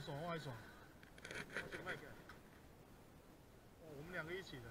爽，我还爽。我，我们两个一起的。